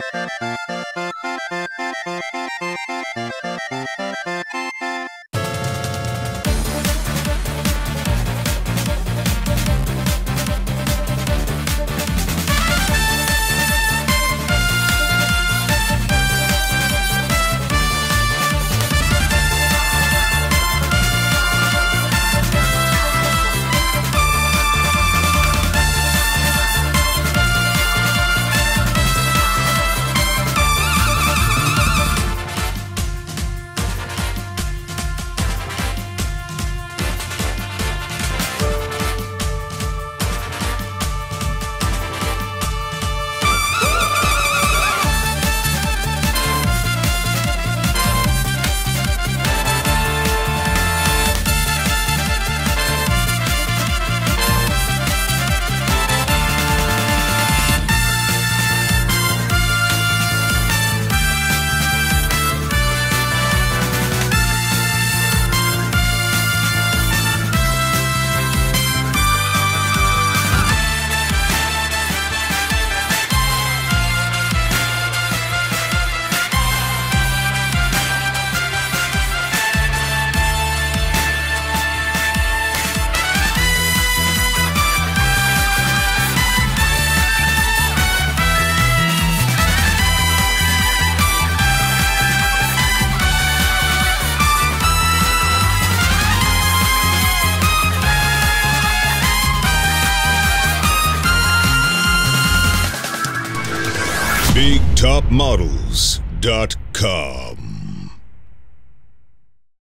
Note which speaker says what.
Speaker 1: ハ BigTopModels.com.